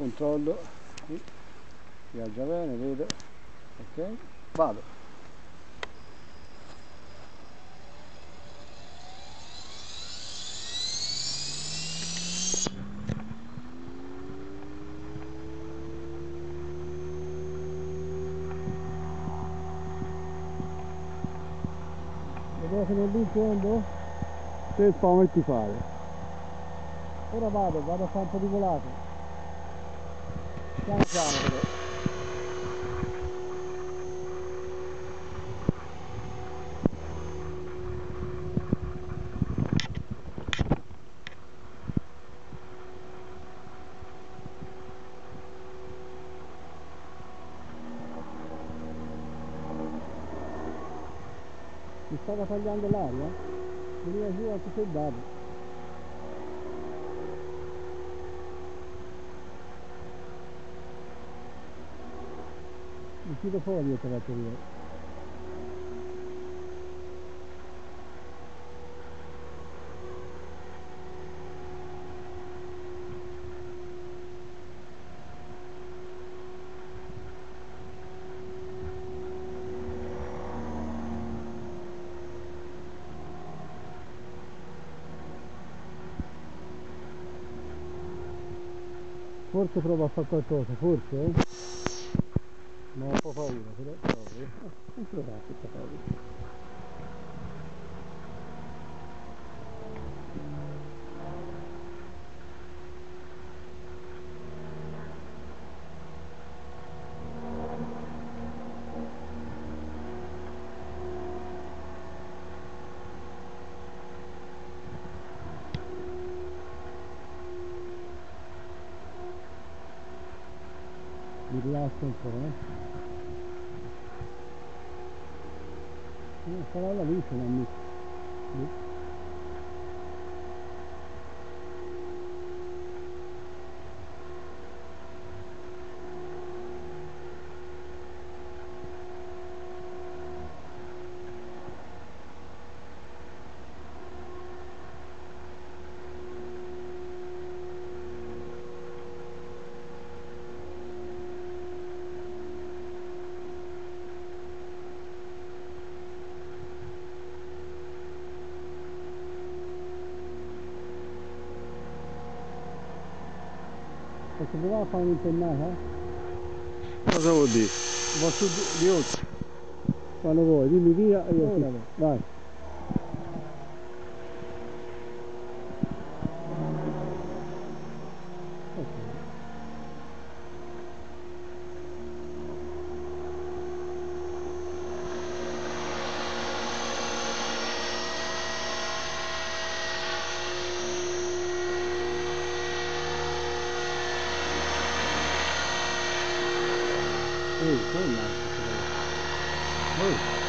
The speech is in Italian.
controllo sì. viaggia bene vedo ok vado Vedevo che in fondo? che fa ti fare Ora vado, vado a fare un po' di volato. Piano. Mi stava tagliando l'aria? Veniva giù anche se davo. Tira só ali aquela bateria. Forse prova a fare qualcosa, forse? Ho un po' paura però proprio. Non provate questa paura mi rilassa un po' eh Eh, sarà la luce la mia. Posso provare a fare un'impennata? cosa vuol dire? Va su di oltre. Quando vuoi, dimmi via e io ti... Vai. Oh, very nice. Oh.